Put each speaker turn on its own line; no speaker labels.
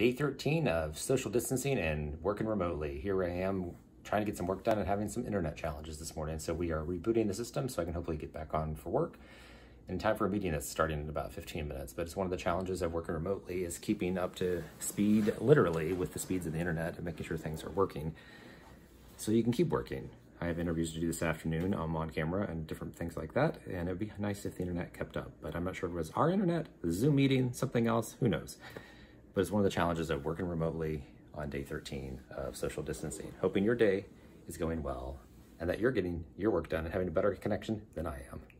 day 13 of social distancing and working remotely. Here I am trying to get some work done and having some internet challenges this morning. So we are rebooting the system so I can hopefully get back on for work in time for a meeting that's starting in about 15 minutes. But it's one of the challenges of working remotely is keeping up to speed, literally, with the speeds of the internet and making sure things are working so you can keep working. I have interviews to do this afternoon. I'm on camera and different things like that. And it'd be nice if the internet kept up, but I'm not sure if it was our internet, the Zoom meeting, something else, who knows. But it's one of the challenges of working remotely on day 13 of social distancing. Hoping your day is going well and that you're getting your work done and having a better connection than I am.